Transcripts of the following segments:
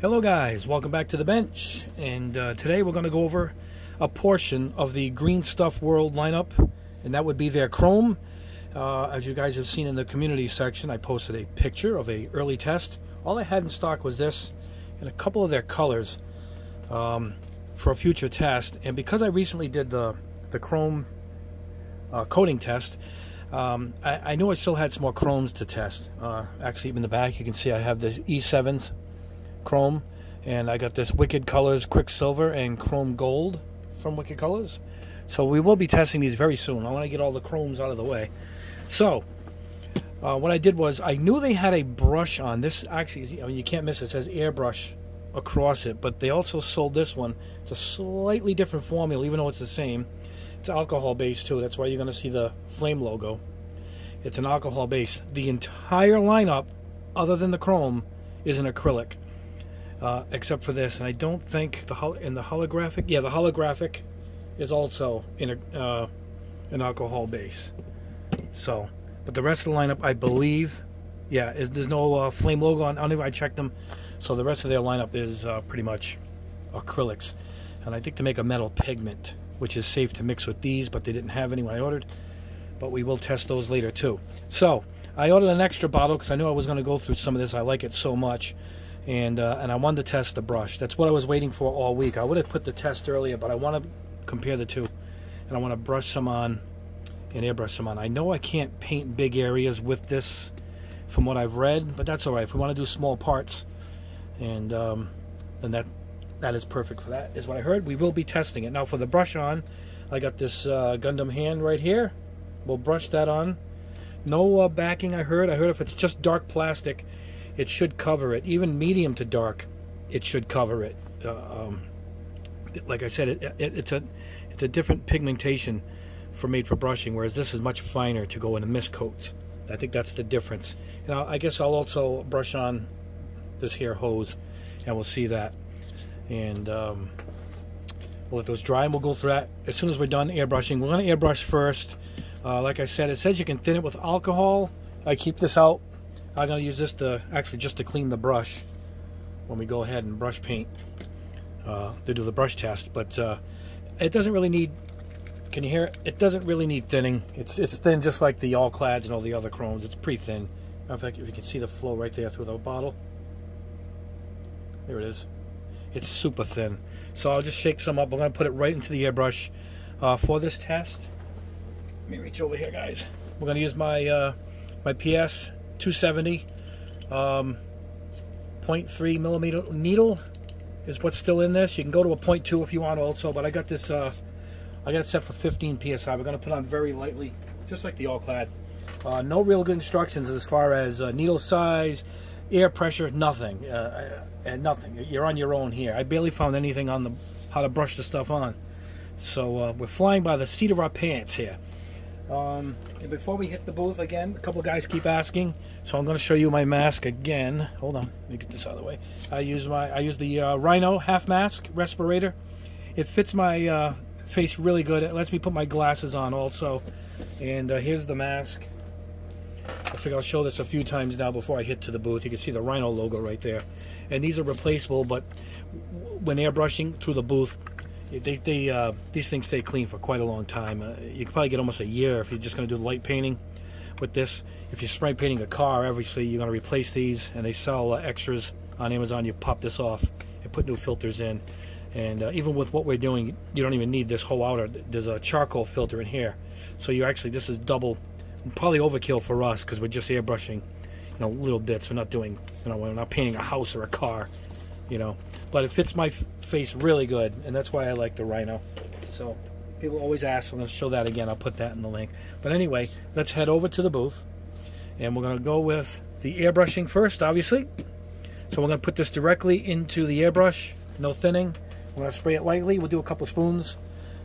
Hello guys, welcome back to the bench and uh, today we're going to go over a portion of the Green Stuff World lineup and that would be their Chrome. Uh, as you guys have seen in the community section I posted a picture of a early test. All I had in stock was this and a couple of their colors um, for a future test and because I recently did the, the Chrome uh, coating test um, I, I, knew I still had some more chromes to test. Uh, actually, in the back, you can see I have this E7s chrome and I got this Wicked Colors Quicksilver and Chrome Gold from Wicked Colors. So we will be testing these very soon. I want to get all the chromes out of the way. So uh, what I did was I knew they had a brush on this. Actually, I mean, you can't miss it. It says airbrush across it, but they also sold this one. It's a slightly different formula, even though it's the same. It's alcohol based too. That's why you're going to see the flame logo. It's an alcohol base. The entire lineup, other than the chrome, is an acrylic uh, except for this. And I don't think the in the holographic, yeah, the holographic is also in a, uh, an alcohol base. So, but the rest of the lineup, I believe, yeah, is there's no uh, flame logo on. I, I checked them, so the rest of their lineup is uh, pretty much acrylics. And I think to make a metal pigment, which is safe to mix with these, but they didn't have any when I ordered. But we will test those later too. So I ordered an extra bottle because I knew I was going to go through some of this. I like it so much and uh, and I wanted to test the brush. That's what I was waiting for all week. I would have put the test earlier, but I want to compare the two, and I want to brush some on and airbrush some on. I know I can't paint big areas with this, from what I've read, but that's all right. If we want to do small parts, and um, then that that is perfect for that. Is what I heard. We will be testing it now for the brush on. I got this uh, Gundam hand right here. We'll brush that on. No uh, backing. I heard. I heard if it's just dark plastic it should cover it. Even medium to dark, it should cover it. Uh, um, like I said, it, it, it's a it's a different pigmentation for made for brushing, whereas this is much finer to go into mist coats. I think that's the difference. And I'll, I guess I'll also brush on this here hose, and we'll see that. And um, we'll let those dry, and we'll go through that as soon as we're done airbrushing. We're going to airbrush first. Uh, like I said, it says you can thin it with alcohol. I keep this out I'm going to use this to actually just to clean the brush when we go ahead and brush paint uh, to do the brush test. But uh, it doesn't really need, can you hear it? It doesn't really need thinning. It's, it's thin just like the Alclads and all the other chromes. It's pretty thin. In fact, if you can see the flow right there through the bottle. There it is. It's super thin. So I'll just shake some up. I'm going to put it right into the airbrush uh, for this test. Let me reach over here, guys. We're going to use my uh, my PS 270 um, 0.3 millimeter needle is what's still in this. You can go to a 0.2 if you want also, but I got this, uh, I got it set for 15 PSI. We're going to put on very lightly, just like the Alclad. Uh, no real good instructions as far as uh, needle size, air pressure, nothing. Uh, uh nothing. You're on your own here. I barely found anything on the how to brush the stuff on. So uh, we're flying by the seat of our pants here. Um, and before we hit the booth again, a couple guys keep asking, so I'm going to show you my mask again. Hold on, let me get this out of the way. I use my I use the uh, Rhino half mask respirator. It fits my uh, face really good. It lets me put my glasses on also. And uh, here's the mask. I figure I'll show this a few times now before I hit to the booth. You can see the Rhino logo right there. And these are replaceable, but when airbrushing through the booth, they, they uh, these things stay clean for quite a long time. Uh, you could probably get almost a year if you're just going to do light painting with this. If you're spray painting a car, obviously you're going to replace these, and they sell uh, extras on Amazon. You pop this off and put new filters in. And uh, even with what we're doing, you don't even need this whole outer. There's a charcoal filter in here, so you actually this is double, probably overkill for us because we're just airbrushing, you know, little bits. We're not doing, you know, we're not painting a house or a car, you know. But it fits my face really good, and that's why I like the Rhino. So people always ask, I'm going to show that again. I'll put that in the link. But anyway, let's head over to the booth, and we're going to go with the airbrushing first, obviously. So we're going to put this directly into the airbrush, no thinning. We're going to spray it lightly. We'll do a couple spoons,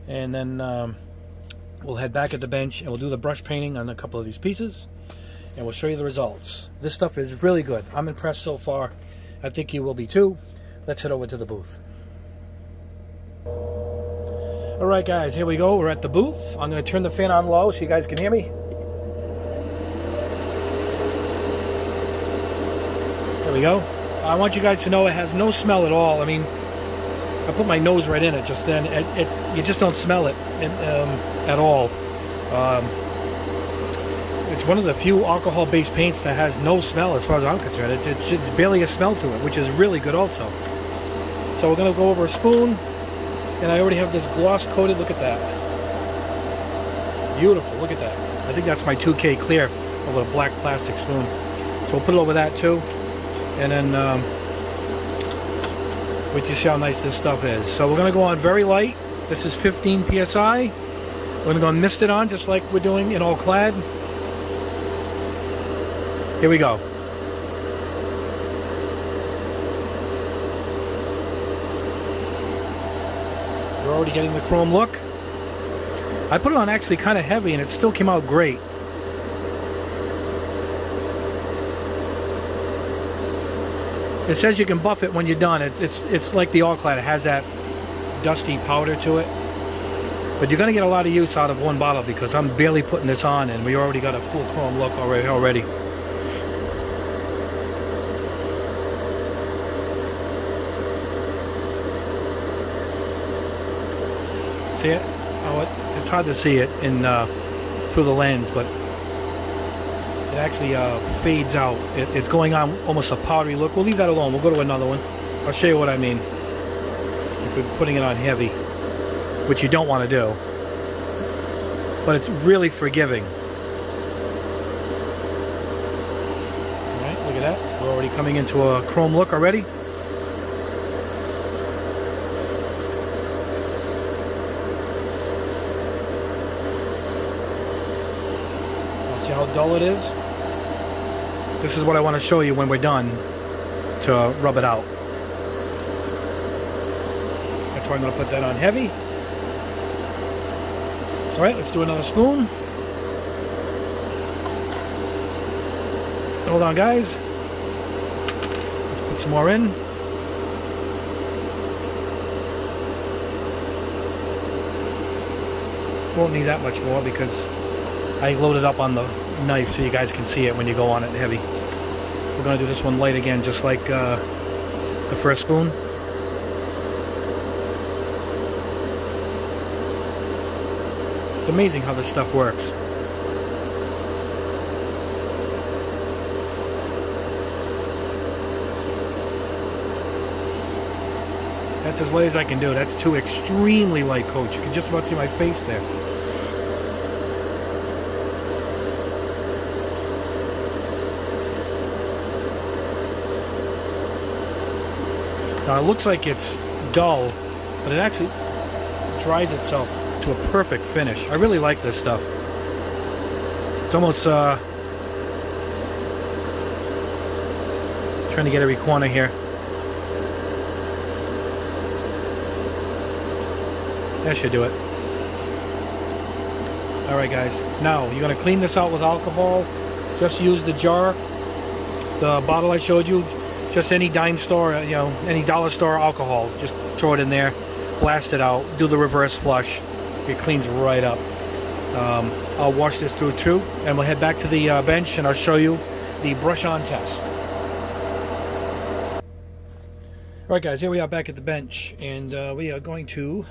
and then um, we'll head back at the bench, and we'll do the brush painting on a couple of these pieces, and we'll show you the results. This stuff is really good. I'm impressed so far. I think you will be too. Let's head over to the booth. Alright guys, here we go. We're at the booth. I'm going to turn the fan on low so you guys can hear me. There we go. I want you guys to know it has no smell at all. I mean, I put my nose right in it just then. It, it you just don't smell it in, um, at all. Um, it's one of the few alcohol-based paints that has no smell as far as I'm concerned. It's, it's, it's barely a smell to it, which is really good also. So we're going to go over a spoon, and I already have this gloss coated. Look at that. Beautiful, look at that. I think that's my 2K clear over a black plastic spoon. So we'll put it over that too. And then um, wait to see how nice this stuff is. So we're going to go on very light. This is 15 PSI. We're going to go and mist it on just like we're doing in Alclad. Here we go. Already getting the chrome look. I put it on actually kind of heavy and it still came out great. It says you can buff it when you're done. It's it's it's like the Alclad. It has that dusty powder to it. But you're gonna get a lot of use out of one bottle because I'm barely putting this on and we already got a full chrome look already already. See it? Oh, it, it's hard to see it in uh, through the lens, but it actually uh, fades out. It, it's going on almost a powdery look. We'll leave that alone. We'll go to another one. I'll show you what I mean. If we're putting it on heavy, which you don't want to do. But it's really forgiving. Alright, look at that. We're already coming into a chrome look already. See how dull it is? This is what I want to show you when we're done to rub it out. That's why I'm going to put that on heavy. Alright, let's do another spoon. Hold on guys. Let's put some more in. Won't need that much more because I loaded up on the knife so you guys can see it when you go on it heavy. We're going to do this one light again, just like uh, the first spoon. It's amazing how this stuff works. That's as light as I can do. That's two extremely light coats. You can just about see my face there. It looks like it's dull, but it actually dries itself to a perfect finish. I really like this stuff. It's almost uh, trying to get every corner here. That should do it. Alright guys, now you're going to clean this out with alcohol. Just use the jar, the bottle I showed you, just any dime store, you know, any dollar store alcohol. Just throw it in there, blast it out, do the reverse flush. It cleans right up. Um, I'll wash this through too, and we'll head back to the uh, bench and I'll show you the brush on test. Alright guys, here we are back at the bench, and uh, we are going to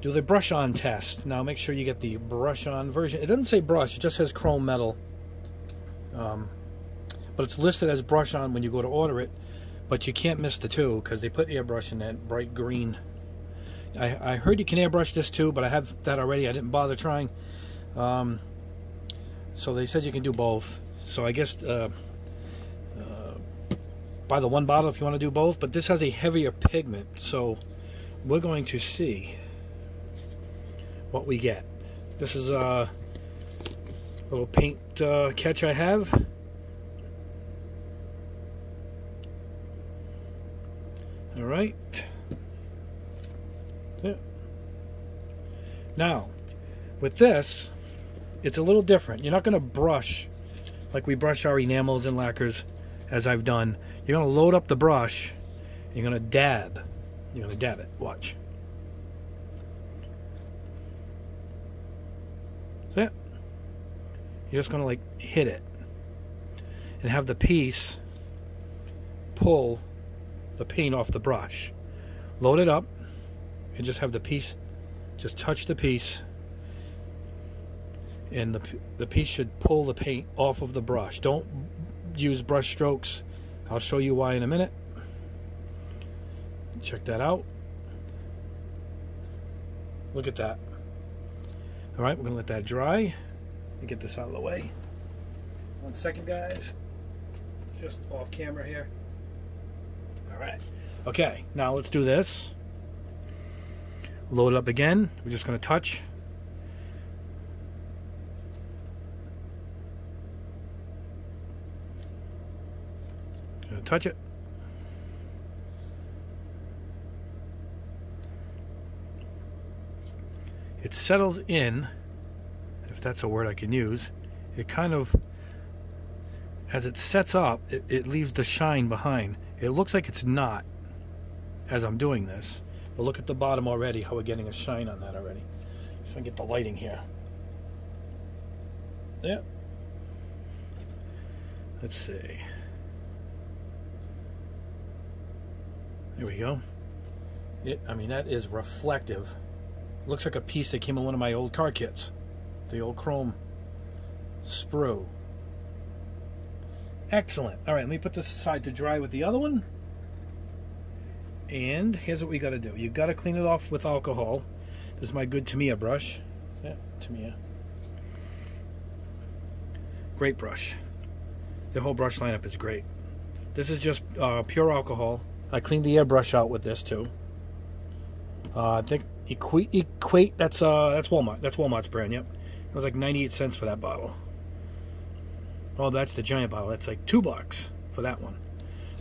do the brush on test. Now make sure you get the brush on version. It doesn't say brush, it just says chrome metal. Um, but it's listed as brush on when you go to order it but you can't miss the two because they put airbrush in that bright green. I, I heard you can airbrush this too but I have that already. I didn't bother trying. Um, so they said you can do both. So I guess uh, uh, buy the one bottle if you want to do both but this has a heavier pigment. So we're going to see what we get. This is a little paint uh, catch I have Right. Now, with this, it's a little different. You're not going to brush like we brush our enamels and lacquers as I've done. You're going to load up the brush. You're going to dab. You're going to dab it. Watch. See it? You're just going to like hit it and have the piece pull the paint off the brush. Load it up and just have the piece, just touch the piece and the, the piece should pull the paint off of the brush. Don't use brush strokes. I'll show you why in a minute. Check that out. Look at that. All right, we're gonna let that dry. Me get this out of the way. One second, guys. Just off camera here. All right. Okay, now let's do this. Load it up again. We're just gonna touch. Gonna touch it. It settles in, if that's a word I can use. It kind of, as it sets up, it, it leaves the shine behind. It looks like it's not as I'm doing this. But look at the bottom already, how we're getting a shine on that already. If I get the lighting here. Yeah. Let's see. There we go. It, I mean, that is reflective. Looks like a piece that came in one of my old car kits. The old chrome sprue. Excellent. All right, let me put this aside to dry with the other one. And here's what we got to do. You got to clean it off with alcohol. This is my good Tamiya brush. Yeah, Tamiya. Great brush. The whole brush lineup is great. This is just uh, pure alcohol. I cleaned the airbrush out with this too. Uh, I think Equate, Equate that's uh that's Walmart. That's Walmart's brand. Yep, it was like 98 cents for that bottle. Oh, that's the giant bottle. That's like two bucks for that one.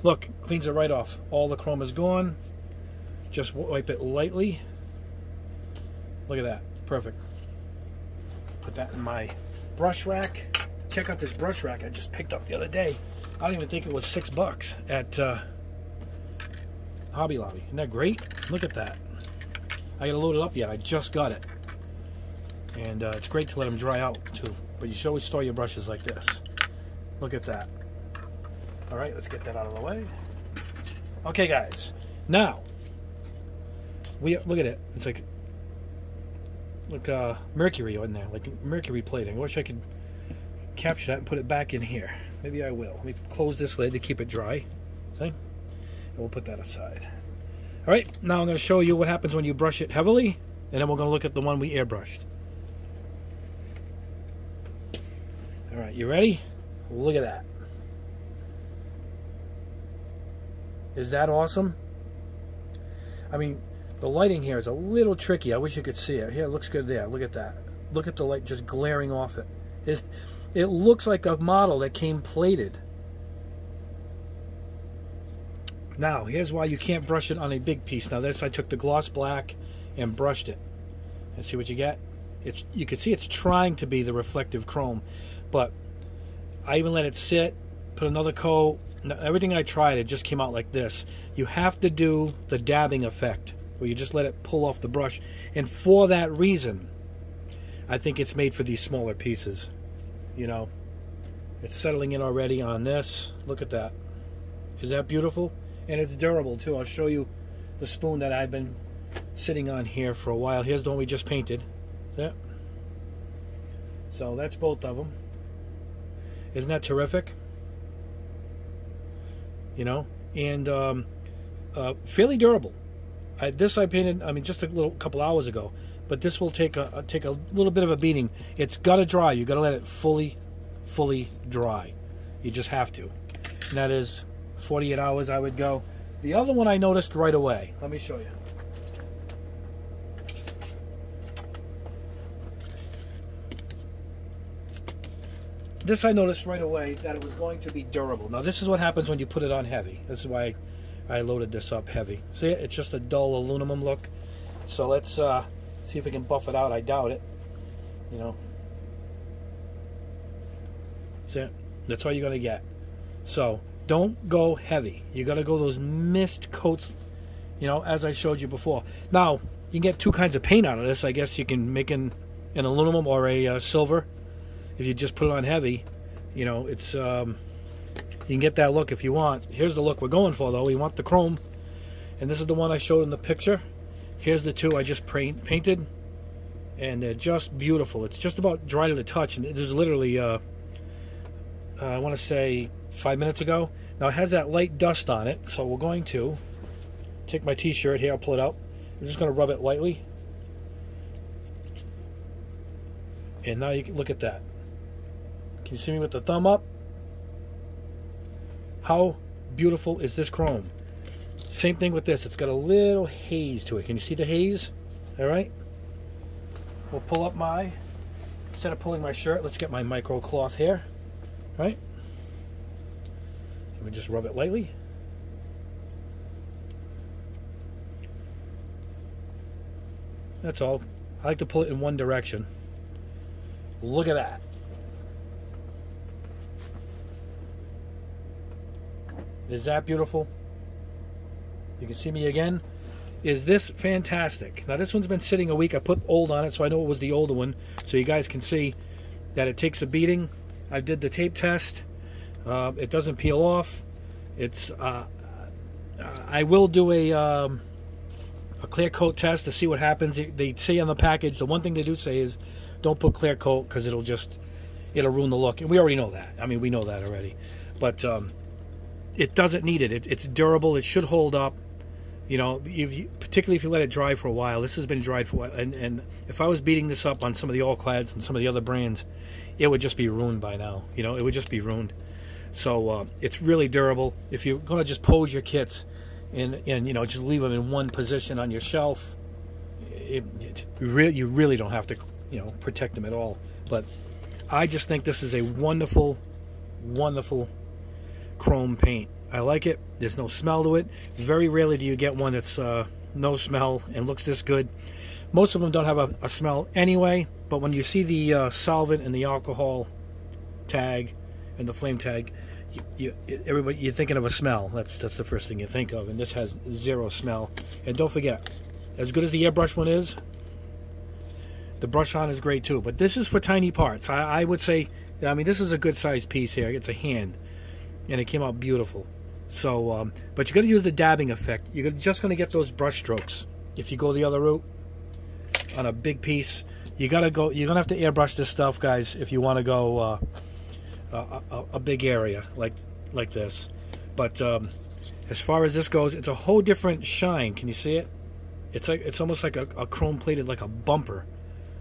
Look, cleans it right off. All the chrome is gone. Just wipe it lightly. Look at that. Perfect. Put that in my brush rack. Check out this brush rack I just picked up the other day. I don't even think it was six bucks at uh, Hobby Lobby. Isn't that great? Look at that. I gotta load it up yet. I just got it. And uh, it's great to let them dry out too. But you should always store your brushes like this. Look at that. All right, let's get that out of the way. Okay, guys. Now, we look at it. It's like like uh, mercury in there, like mercury plating. I wish I could capture that and put it back in here. Maybe I will. Let me close this lid to keep it dry. See? And we'll put that aside. All right, now I'm going to show you what happens when you brush it heavily, and then we're going to look at the one we airbrushed. All right, you ready? Look at that. Is that awesome? I mean, the lighting here is a little tricky. I wish you could see it. Here, it looks good there. Look at that. Look at the light just glaring off it. It, it looks like a model that came plated. Now, here's why you can't brush it on a big piece. Now, this I took the gloss black and brushed it. And see what you get? It's You can see it's trying to be the reflective chrome. But I even let it sit, put another coat, everything I tried, it just came out like this. You have to do the dabbing effect, where you just let it pull off the brush. And for that reason, I think it's made for these smaller pieces. You know, it's settling in already on this. Look at that. Is that beautiful? And it's durable too. I'll show you the spoon that I've been sitting on here for a while. Here's the one we just painted. See So that's both of them. Isn't that terrific? you know, and um, uh, fairly durable. I, this I painted, I mean, just a little couple hours ago, but this will take a, take a little bit of a beating. It's got to dry. You got to let it fully, fully dry. You just have to. And that is 48 hours. I would go. The other one I noticed right away. Let me show you. This I noticed right away that it was going to be durable. Now this is what happens when you put it on heavy. This is why I loaded this up heavy. See, it's just a dull aluminum look. So let's uh, see if we can buff it out. I doubt it. You know. See, that's all you're gonna get. So don't go heavy. You gotta go those mist coats. You know, as I showed you before. Now you can get two kinds of paint out of this. I guess you can make an, an aluminum or a uh, silver if you just put it on heavy, you know, it's um, You can get that look if you want. Here's the look we're going for, though. We want the chrome. And this is the one I showed in the picture. Here's the two I just paint, painted. And they're just beautiful. It's just about dry to the touch. And it is literally, uh, uh, I want to say, five minutes ago. Now, it has that light dust on it. So we're going to take my t-shirt here. I'll pull it out. I'm just going to rub it lightly. And now you can look at that. Can you see me with the thumb up? How beautiful is this chrome? Same thing with this. It's got a little haze to it. Can you see the haze? All right. We'll pull up my, instead of pulling my shirt, let's get my micro cloth here. All right. Let me just rub it lightly. That's all. I like to pull it in one direction. Look at that. Is that beautiful? You can see me again. Is this fantastic? Now this one's been sitting a week. I put old on it so I know it was the older one. So you guys can see that it takes a beating. I did the tape test. Uh, it doesn't peel off. It's. Uh, I will do a um, a clear coat test to see what happens. They say on the package the one thing they do say is don't put clear coat because it'll just it'll ruin the look. And we already know that. I mean we know that already. But um, it doesn't need it. it. It's durable. It should hold up. You know, you, particularly if you let it dry for a while. This has been dried for a while. And, and if I was beating this up on some of the Alclads and some of the other brands, it would just be ruined by now. You know, it would just be ruined. So uh, it's really durable. If you're going to just pose your kits and, and, you know, just leave them in one position on your shelf, it, it, you, really, you really don't have to, you know, protect them at all. But I just think this is a wonderful, wonderful chrome paint. I like it. There's no smell to it. Very rarely do you get one that's uh, no smell and looks this good. Most of them don't have a, a smell anyway, but when you see the uh, solvent and the alcohol tag and the flame tag, you, you, everybody you're thinking of a smell. That's that's the first thing you think of, and this has zero smell. And don't forget, as good as the airbrush one is, the brush on is great too. But this is for tiny parts. I, I would say, I mean, this is a good sized piece here. It's a hand and it came out beautiful. So, um, but you're going to use the dabbing effect. You're just going to get those brush strokes. If you go the other route on a big piece, you got to go. You're going to have to airbrush this stuff, guys, if you want to go uh, a, a, a, big area like like this. But um, as far as this goes, it's a whole different shine. Can you see it? It's like it's almost like a, a chrome plated, like a bumper,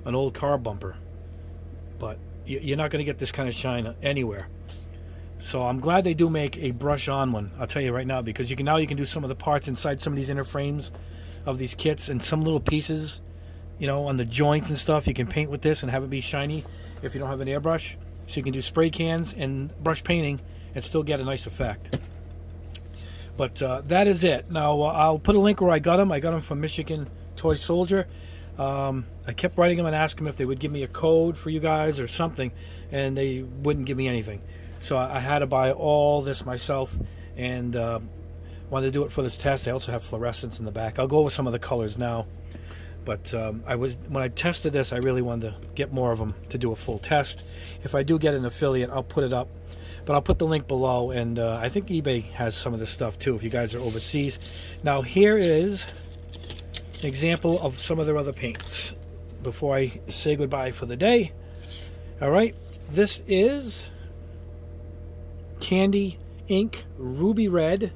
an old car bumper. But you're not going to get this kind of shine anywhere. So I'm glad they do make a brush on one. I'll tell you right now because you can now you can do some of the parts inside some of these inner frames of these kits and some little pieces, you know, on the joints and stuff. You can paint with this and have it be shiny if you don't have an airbrush. So you can do spray cans and brush painting and still get a nice effect. But uh, that is it. Now uh, I'll put a link where I got them. I got them from Michigan Toy Soldier. Um, I kept writing them and asking them if they would give me a code for you guys or something, and they wouldn't give me anything. So I, had to buy all this myself and uh, wanted to do it for this test. I also have fluorescence in the back. I'll go over some of the colors now. But um, I was when I tested this, I really wanted to get more of them to do a full test. If I do get an affiliate, I'll put it up. But I'll put the link below, and uh, I think eBay has some of this stuff too if you guys are overseas. Now here is an example of some of their other paints before I say goodbye for the day. All right, this is Candy Ink Ruby Red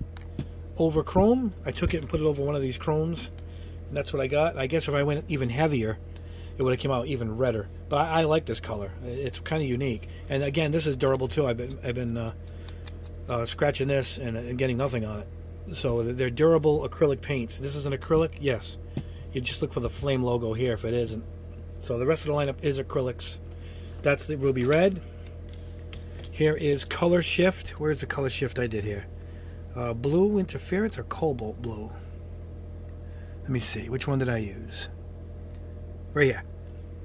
over Chrome. I took it and put it over one of these Chromes. And that's what I got. I guess if I went even heavier, it would have come out even redder. But I, I like this color. It's kind of unique. And again, this is durable too. I've been, I've been uh, uh, scratching this and, and, getting nothing on it. So they're durable acrylic paints. This is an acrylic? Yes. You just look for the flame logo here if it isn't. So the rest of the lineup is acrylics. That's the ruby red. Here is color shift. Where's the color shift I did here? Uh, blue interference or cobalt blue? Let me see. Which one did I use? Right here.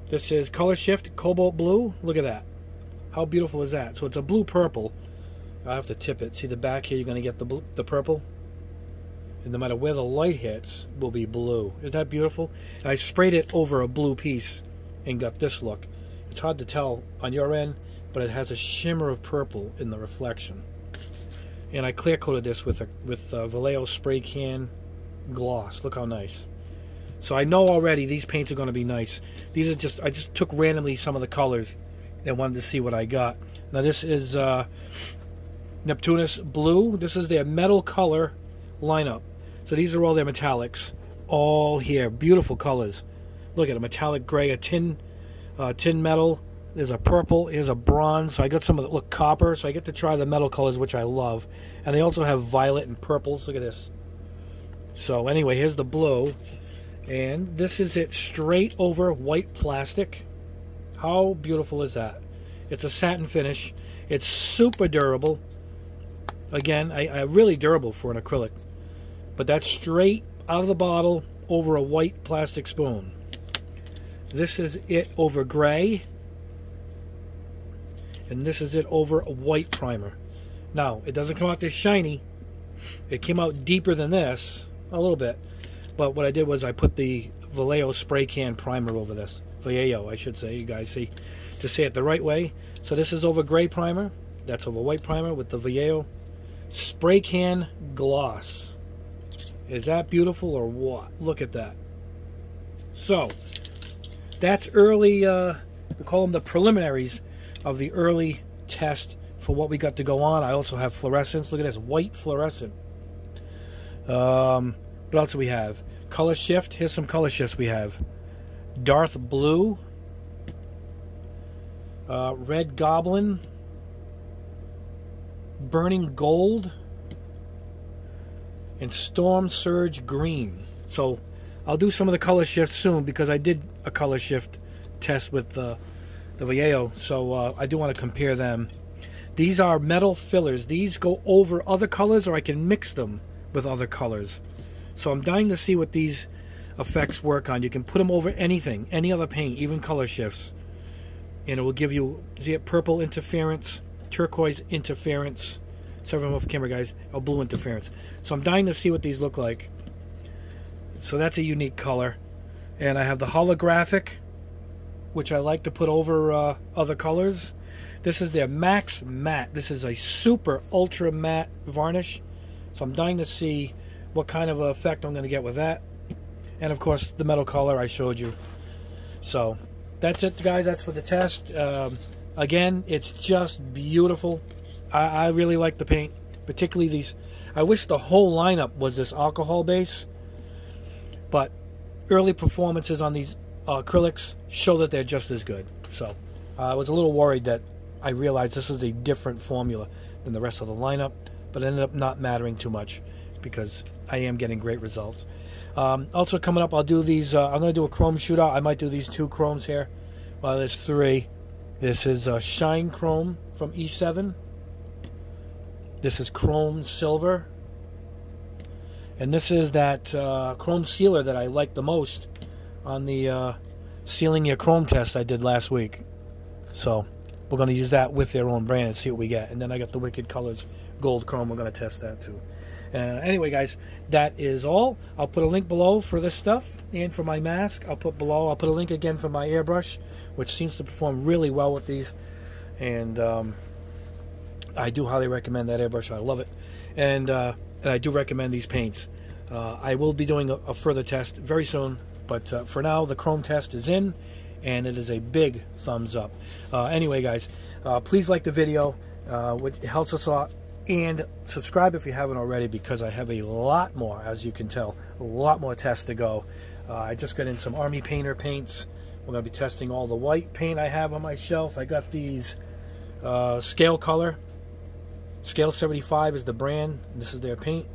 This is color shift cobalt blue. Look at that. How beautiful is that? So it's a blue purple. I have to tip it. See the back here? You're going to get the blue, the purple. And no matter where the light hits, will be blue. Isn't that beautiful? And I sprayed it over a blue piece and got this look. It's hard to tell on your end but it has a shimmer of purple in the reflection. and I clear coated this with a with a Vallejo spray can gloss. Look how nice. So I know already these paints are going to be nice. These are just I just took randomly some of the colors and wanted to see what I got. Now this is uh, Neptunus Blue. This is their metal color lineup. So these are all their metallics, all here. Beautiful colors. Look at a metallic gray, a tin, uh, tin metal. There's a purple. Here's a bronze. So I got some that look copper. So I get to try the metal colors, which I love. And they also have violet and purples. Look at this. So anyway, here's the blue. And this is it straight over white plastic. How beautiful is that? It's a satin finish. It's super durable. Again, I, I really durable for an acrylic. But that's straight out of the bottle over a white plastic spoon. This is it over gray. And this is it over a white primer. Now, it doesn't come out this shiny. It came out deeper than this, a little bit. But what I did was I put the Vallejo spray can primer over this. Vallejo, I should say, you guys see, to say it the right way. So this is over gray primer. That's over white primer with the Vallejo spray can gloss. Is that beautiful or what? Look at that. So, that's early, uh, we call them the preliminaries of the early test for what we got to go on. I also have fluorescence. Look at this, white fluorescent. Um, what else do we have? Color shift. Here's some color shifts we have. Darth Blue. Uh, Red Goblin. Burning Gold. And Storm Surge Green. So I'll do some of the color shifts soon because I did a color shift test with uh, the Vallejo. So uh, I do want to compare them. These are metal fillers. These go over other colors or I can mix them with other colors. So I'm dying to see what these effects work on. You can put them over anything, any other paint, even color shifts. And it will give you, see it, purple interference, turquoise interference, several off camera guys, or blue interference. So I'm dying to see what these look like. So that's a unique color. And I have the holographic, which I like to put over uh, other colors. This is their Max Matte. This is a super ultra matte varnish. So I'm dying to see what kind of effect I'm going to get with that. And of course, the metal color I showed you. So that's it, guys. That's for the test. Um, again, it's just beautiful. I, I really like the paint, particularly these. I wish the whole lineup was this alcohol base, but early performances on these acrylics show that they're just as good. So uh, I was a little worried that I realized this is a different formula than the rest of the lineup, but it ended up not mattering too much because I am getting great results. Um, also coming up, I'll do these. Uh, I'm going to do a chrome shootout. I might do these two chromes here. Well, there's three. This is uh, Shine Chrome from E7. This is Chrome Silver. And this is that uh, Chrome Sealer that I like the most on the uh, Sealing Your Chrome test I did last week. So we're going to use that with their own brand and see what we get. And then I got the Wicked Colors Gold Chrome. We're going to test that too. Uh, anyway, guys, that is all. I'll put a link below for this stuff and for my mask. I'll put below. I'll put a link again for my airbrush, which seems to perform really well with these. And um, I do highly recommend that airbrush. I love it. And, uh, and I do recommend these paints. Uh, I will be doing a, a, further test very soon. But uh, for now, the chrome test is in. And it is a big thumbs up. Uh, anyway, guys, uh, please like the video. which helps us a lot and subscribe if you haven't already because I have a lot more, as you can tell, a lot more tests to go. Uh, I just got in some Army Painter paints. We're going to be testing all the white paint I have on my shelf. I got these uh, Scale Color. Scale 75 is the brand. This is their paint.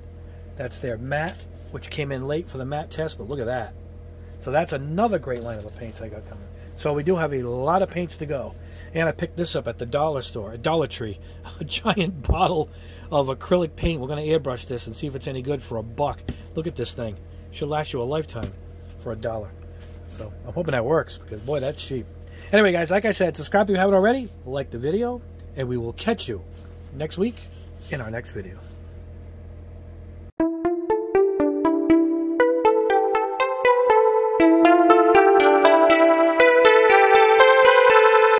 That's their matte, which came in late for the matte test, but look at that. So that's another great lineup of paints I got coming. So we do have a lot of paints to go. And I picked this up at the dollar store, Dollar Tree. A giant bottle of acrylic paint. We're going to airbrush this and see if it's any good for a buck. Look at this thing. Should last you a lifetime for a dollar. So I'm hoping that works because, boy, that's cheap. Anyway, guys, like I said, subscribe if you haven't already. Like the video. And we will catch you next week in our next video.